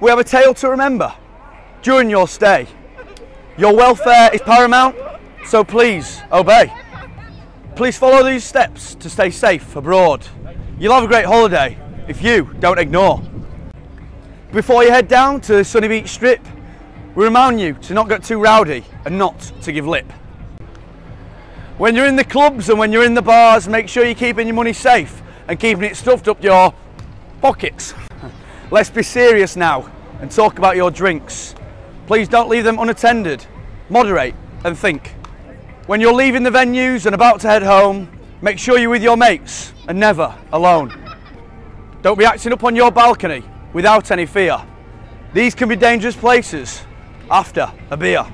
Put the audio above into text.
we have a tale to remember during your stay. Your welfare is paramount, so please obey. Please follow these steps to stay safe abroad. You'll have a great holiday if you don't ignore. Before you head down to Sunny Beach Strip, we remind you to not get too rowdy and not to give lip. When you're in the clubs and when you're in the bars, make sure you're keeping your money safe and keeping it stuffed up your pockets. Let's be serious now and talk about your drinks. Please don't leave them unattended. Moderate and think. When you're leaving the venues and about to head home, make sure you're with your mates and never alone. Don't be acting up on your balcony without any fear. These can be dangerous places after a beer.